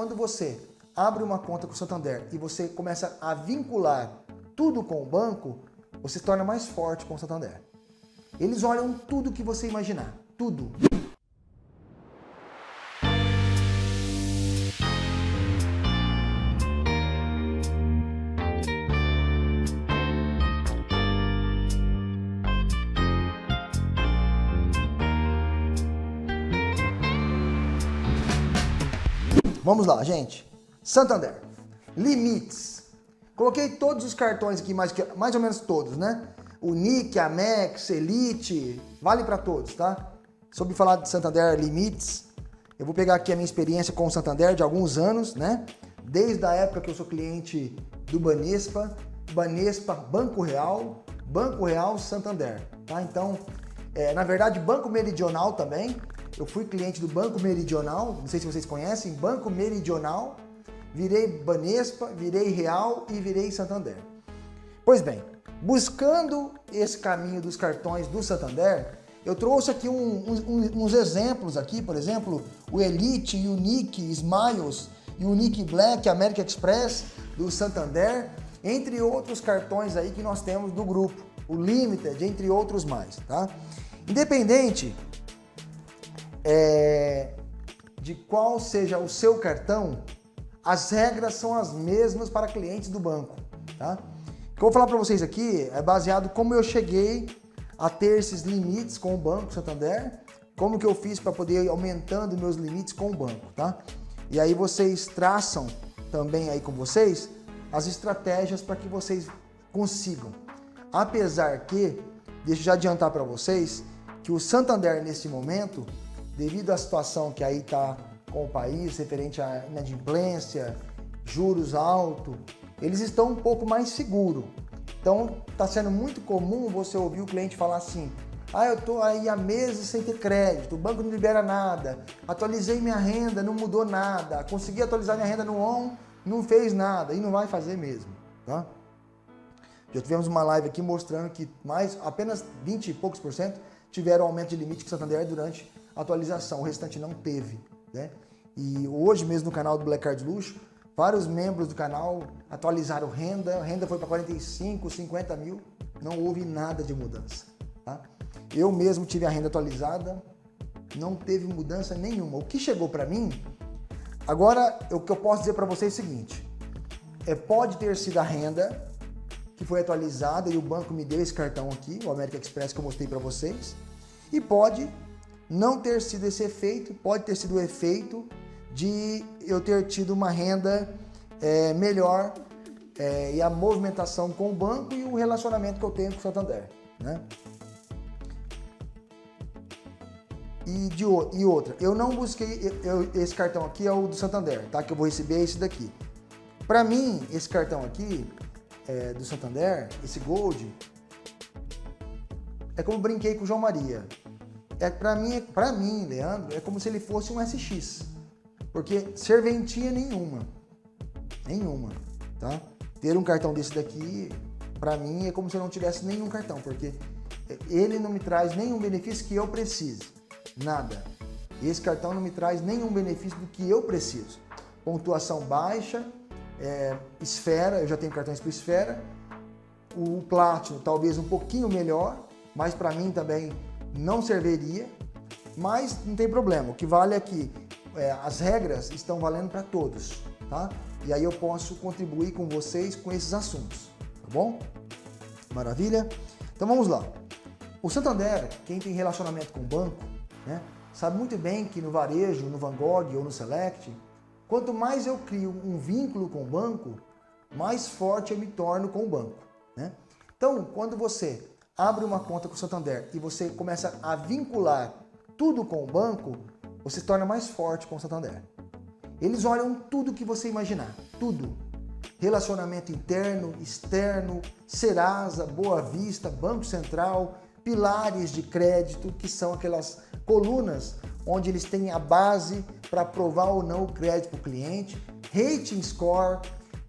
quando você abre uma conta com o Santander e você começa a vincular tudo com o banco, você se torna mais forte com o Santander. Eles olham tudo que você imaginar, tudo. Vamos lá, gente. Santander. Limites. Coloquei todos os cartões aqui, mais, mais ou menos todos, né? O NIC, Amex, Elite, vale para todos, tá? Sobre falar de Santander Limites, eu vou pegar aqui a minha experiência com o Santander de alguns anos, né? Desde a época que eu sou cliente do Banespa, Banespa, Banco Real, Banco Real Santander, tá? Então, é, na verdade, Banco Meridional também, eu fui cliente do Banco Meridional, não sei se vocês conhecem, Banco Meridional, virei Banespa, virei Real e virei Santander. Pois bem, buscando esse caminho dos cartões do Santander, eu trouxe aqui um, um, uns exemplos aqui, por exemplo, o Elite, Unique, Smiles, Unique Black, American Express do Santander, entre outros cartões aí que nós temos do grupo, o Limited, entre outros mais, tá? Independente é, de qual seja o seu cartão, as regras são as mesmas para clientes do banco, tá? O que eu vou falar para vocês aqui é baseado como eu cheguei a ter esses limites com o Banco Santander, como que eu fiz para poder ir aumentando meus limites com o banco, tá? E aí vocês traçam também aí com vocês as estratégias para que vocês consigam. Apesar que, deixa eu já adiantar para vocês, que o Santander nesse momento devido à situação que aí está com o país, referente à inadimplência, juros altos, eles estão um pouco mais seguros. Então, está sendo muito comum você ouvir o cliente falar assim: ah, eu estou aí há meses sem ter crédito, o banco não libera nada, atualizei minha renda, não mudou nada, consegui atualizar minha renda no ON, não fez nada e não vai fazer mesmo. Tá? Já tivemos uma live aqui mostrando que mais apenas 20 e poucos por cento tiveram aumento de limite com Santander durante atualização, o restante não teve. Né? E hoje mesmo no canal do Black Card Luxo, vários membros do canal atualizaram renda, a renda foi para 45, 50 mil, não houve nada de mudança. Tá? Eu mesmo tive a renda atualizada, não teve mudança nenhuma. O que chegou para mim, agora o que eu posso dizer para vocês é o seguinte, é, pode ter sido a renda que foi atualizada e o banco me deu esse cartão aqui, o American Express que eu mostrei para vocês, e pode não ter sido esse efeito, pode ter sido o efeito de eu ter tido uma renda é, melhor é, e a movimentação com o banco e o relacionamento que eu tenho com o Santander. Né? E, de, e outra, eu não busquei, eu, esse cartão aqui é o do Santander, tá? Que eu vou receber esse daqui. Para mim, esse cartão aqui é, do Santander, esse Gold, é como brinquei com o João Maria é para mim, para mim, Leandro, é como se ele fosse um SX. Porque serventia nenhuma. Nenhuma, tá? Ter um cartão desse daqui, para mim, é como se eu não tivesse nenhum cartão, porque ele não me traz nenhum benefício que eu precise. Nada. Esse cartão não me traz nenhum benefício do que eu preciso. Pontuação baixa, é, esfera, eu já tenho cartões para esfera. O Platinum talvez um pouquinho melhor, mas para mim também não serviria, mas não tem problema. O que vale é que é, as regras estão valendo para todos, tá? E aí eu posso contribuir com vocês com esses assuntos, tá bom? Maravilha? Então vamos lá. O Santander, quem tem relacionamento com o banco, né, sabe muito bem que no varejo, no Van Gogh ou no Select, quanto mais eu crio um vínculo com o banco, mais forte eu me torno com o banco. Né? Então, quando você abre uma conta com o Santander e você começa a vincular tudo com o banco, você se torna mais forte com o Santander. Eles olham tudo que você imaginar, tudo. Relacionamento interno, externo, Serasa, Boa Vista, Banco Central, pilares de crédito, que são aquelas colunas onde eles têm a base para aprovar ou não o crédito para o cliente, rating score,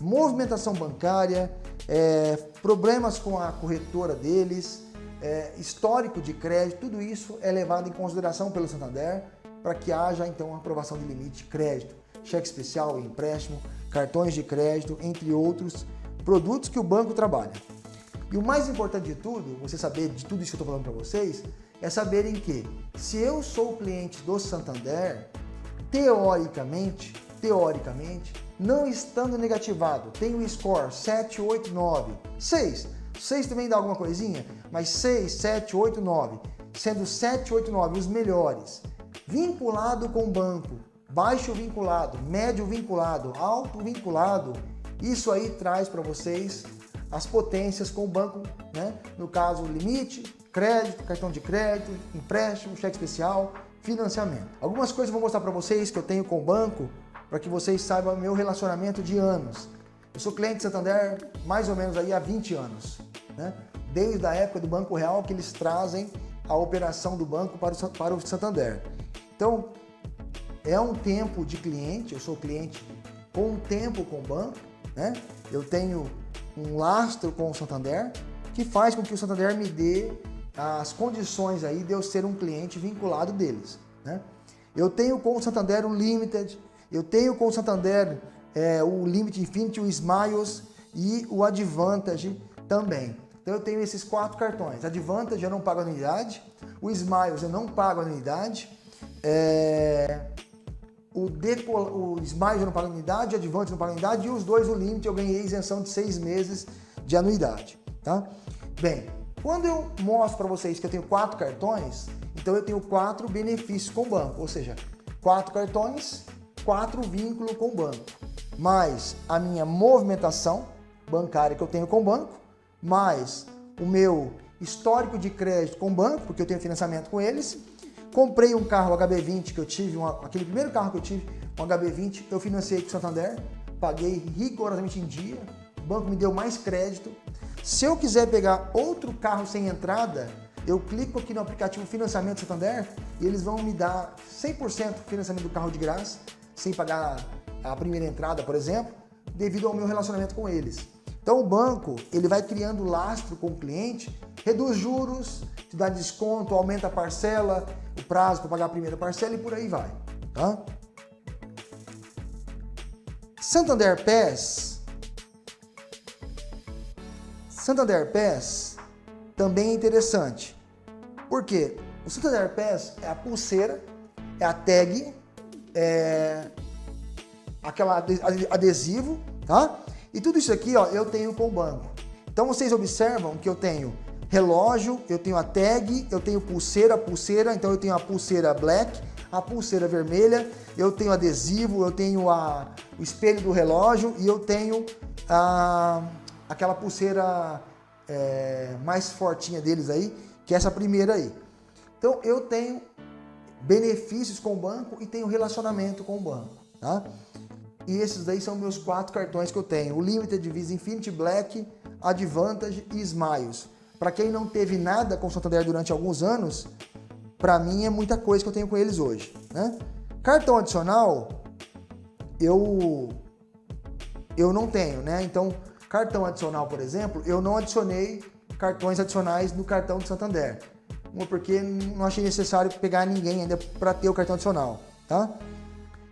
movimentação bancária, é, problemas com a corretora deles, é, histórico de crédito, tudo isso é levado em consideração pelo Santander para que haja então aprovação de limite de crédito. cheque especial, empréstimo, cartões de crédito, entre outros produtos que o banco trabalha. E o mais importante de tudo, você saber de tudo isso que eu estou falando para vocês, é saberem que se eu sou cliente do Santander, teoricamente, teoricamente, não estando negativado, tenho um score 7, 8, 9, 6. 6 também dá alguma coisinha, mas 6, 7, 8, 9, sendo 7, 8, 9 os melhores, vinculado com o banco, baixo vinculado, médio vinculado, alto vinculado, isso aí traz para vocês as potências com o banco, né? no caso limite, crédito, cartão de crédito, empréstimo, cheque especial, financiamento. Algumas coisas eu vou mostrar para vocês que eu tenho com o banco para que vocês saibam meu relacionamento de anos. Eu sou cliente de Santander mais ou menos aí há 20 anos, né? desde a época do Banco Real que eles trazem a operação do banco para o, para o Santander. Então, é um tempo de cliente, eu sou cliente com um tempo com o banco, né? eu tenho um lastro com o Santander que faz com que o Santander me dê as condições aí de eu ser um cliente vinculado deles. Né? Eu tenho com o Santander o Limited, eu tenho com o Santander é, o Limit Infinity, o Smiles e o Advantage também. Então eu tenho esses quatro cartões. Advantage eu não pago anuidade, o Smiles eu não pago anuidade, é... o, Deco... o Smiles eu não pago anuidade, o Advantage eu não pago anuidade e os dois, o Limit, eu ganhei isenção de seis meses de anuidade. Tá? Bem, quando eu mostro para vocês que eu tenho quatro cartões, então eu tenho quatro benefícios com o banco, ou seja, quatro cartões quatro vínculos com o banco, mais a minha movimentação bancária que eu tenho com o banco, mais o meu histórico de crédito com o banco, porque eu tenho financiamento com eles. Comprei um carro HB20 que eu tive, aquele primeiro carro que eu tive, um HB20, eu financei com o Santander, paguei rigorosamente em dia, o banco me deu mais crédito. Se eu quiser pegar outro carro sem entrada, eu clico aqui no aplicativo Financiamento Santander e eles vão me dar 100% financiamento do carro de graça sem pagar a primeira entrada, por exemplo, devido ao meu relacionamento com eles. Então o banco ele vai criando lastro com o cliente, reduz juros, te dá desconto, aumenta a parcela, o prazo para pagar a primeira parcela e por aí vai. Tá? Santander PES. Santander PES também é interessante. Por quê? O Santander PES é a pulseira, é a tag é, aquela adesivo, tá? E tudo isso aqui, ó, eu tenho com o banco. Então vocês observam que eu tenho relógio, eu tenho a tag, eu tenho pulseira, pulseira, então eu tenho a pulseira black, a pulseira vermelha, eu tenho adesivo, eu tenho a, o espelho do relógio e eu tenho a, aquela pulseira é, mais fortinha deles aí, que é essa primeira aí. Então eu tenho benefícios com o banco e tenho relacionamento com o banco, tá? E esses daí são meus quatro cartões que eu tenho: o Limited Visa Infinity Black, Advantage e Smiles. Para quem não teve nada com o Santander durante alguns anos, para mim é muita coisa que eu tenho com eles hoje, né? Cartão adicional, eu eu não tenho, né? Então, cartão adicional, por exemplo, eu não adicionei cartões adicionais no cartão do Santander uma porque não achei necessário pegar ninguém ainda para ter o cartão adicional, tá?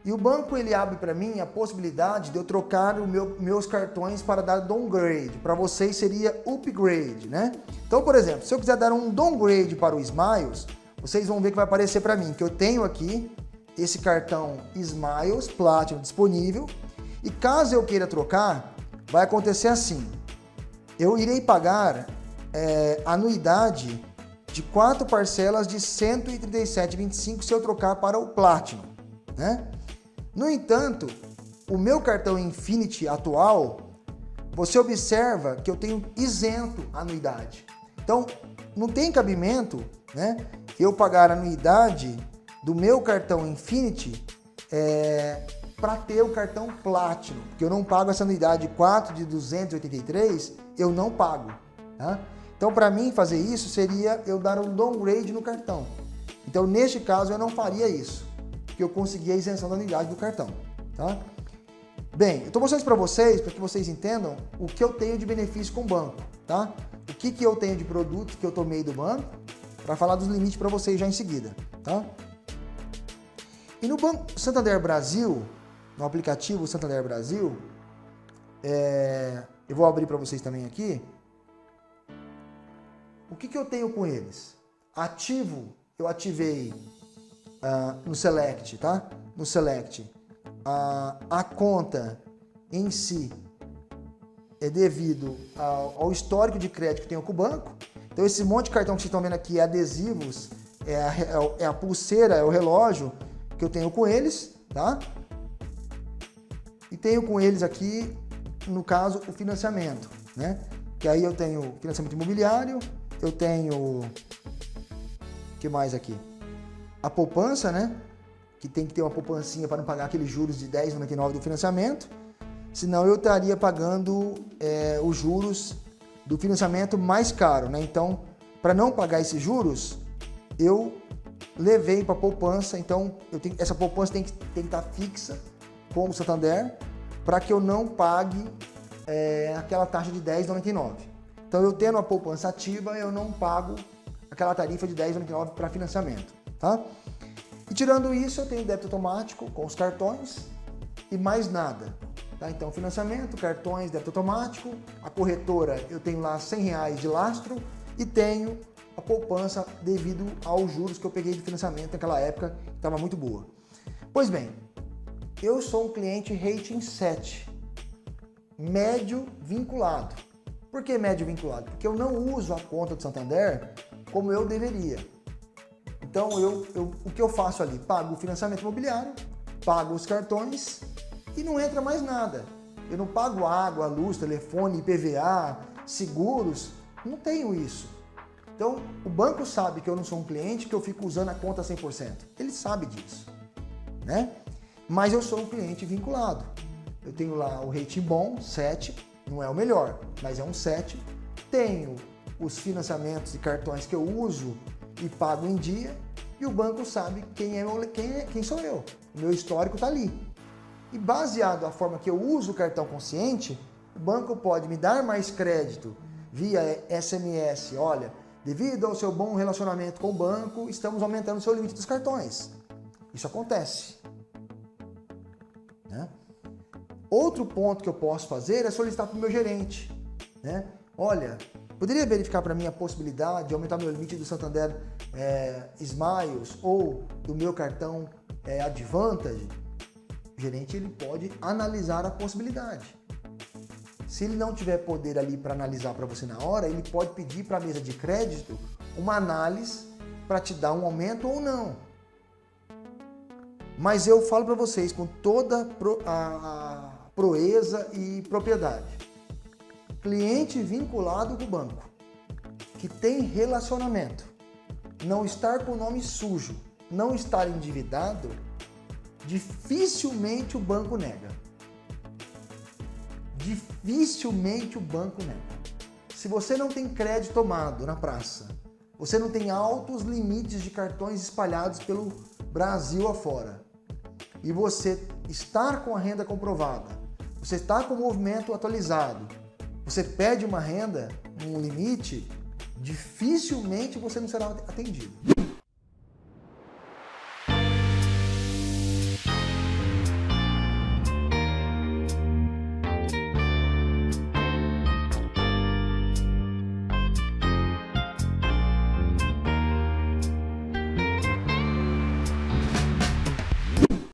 E o banco ele abre para mim a possibilidade de eu trocar os meu, meus cartões para dar downgrade. Para vocês seria upgrade, né? Então, por exemplo, se eu quiser dar um downgrade para o Smiles, vocês vão ver que vai aparecer para mim que eu tenho aqui esse cartão Smiles Platinum disponível. E caso eu queira trocar, vai acontecer assim. Eu irei pagar é, anuidade de quatro parcelas de 137,25 se eu trocar para o Platinum, né? No entanto, o meu cartão Infinity atual, você observa que eu tenho isento anuidade. Então, não tem cabimento, né? Eu pagar anuidade do meu cartão Infinity é, para ter o cartão Platinum, porque eu não pago essa anuidade 4 de 283, eu não pago, tá? Então, para mim, fazer isso seria eu dar um downgrade no cartão. Então, neste caso, eu não faria isso, porque eu consegui a isenção da unidade do cartão. Tá? Bem, eu estou mostrando isso para vocês, para que vocês entendam o que eu tenho de benefício com o banco. Tá? O que, que eu tenho de produto que eu tomei do banco, para falar dos limites para vocês já em seguida. Tá? E no Banco Santander Brasil, no aplicativo Santander Brasil, é, eu vou abrir para vocês também aqui. Que, que eu tenho com eles? Ativo, eu ativei uh, no Select, tá? No Select, uh, a conta em si é devido ao, ao, histórico de crédito que tenho com o banco. Então esse monte de cartão que vocês estão vendo aqui é adesivos, é a, é a pulseira, é o relógio que eu tenho com eles, tá? E tenho com eles aqui, no caso, o financiamento, né? Que aí eu tenho financiamento imobiliário, eu tenho. Que mais aqui? A poupança, né? Que tem que ter uma poupancinha para não pagar aqueles juros de 10,99 do financiamento. Senão eu estaria pagando é, os juros do financiamento mais caro, né? Então, para não pagar esses juros, eu levei para poupança. Então, eu tenho, essa poupança tem que, tem estar tá fixa com o Santander para que eu não pague é, aquela taxa de 10,99. Então, eu tendo a poupança ativa, eu não pago aquela tarifa de 10,99 para financiamento, tá? E tirando isso, eu tenho débito automático com os cartões e mais nada. Tá? Então, financiamento, cartões, débito automático, a corretora, eu tenho lá 100 reais de lastro e tenho a poupança devido aos juros que eu peguei de financiamento naquela época, que estava muito boa. Pois bem, eu sou um cliente rating 7, médio vinculado. Por que médio vinculado? Porque eu não uso a conta do Santander como eu deveria. Então, eu, eu, o que eu faço ali? Pago o financiamento imobiliário, pago os cartões e não entra mais nada. Eu não pago água, luz, telefone, IPVA, seguros, não tenho isso. Então, o banco sabe que eu não sou um cliente, que eu fico usando a conta 100%. Ele sabe disso, né? Mas eu sou um cliente vinculado. Eu tenho lá o rating bom, 7, não é o melhor, mas é um 7. Tenho os financiamentos e cartões que eu uso e pago em dia e o banco sabe quem, é, quem, é, quem sou eu. O meu histórico está ali. E baseado na forma que eu uso o cartão consciente, o banco pode me dar mais crédito via SMS. Olha, devido ao seu bom relacionamento com o banco, estamos aumentando o seu limite dos cartões. Isso acontece. Outro ponto que eu posso fazer é solicitar para o meu gerente. Né? Olha, poderia verificar para mim a possibilidade de aumentar meu limite do Santander é, Smiles ou do meu cartão é, Advantage? O gerente ele pode analisar a possibilidade. Se ele não tiver poder ali para analisar para você na hora, ele pode pedir para a mesa de crédito uma análise para te dar um aumento ou não. Mas eu falo para vocês com toda a, proeza e propriedade. Cliente vinculado com o banco, que tem relacionamento, não estar com o nome sujo, não estar endividado, dificilmente o banco nega. Dificilmente o banco nega. Se você não tem crédito tomado na praça, você não tem altos limites de cartões espalhados pelo Brasil afora, e você estar com a renda comprovada, você está com o movimento atualizado, você pede uma renda, um limite, dificilmente você não será atendido.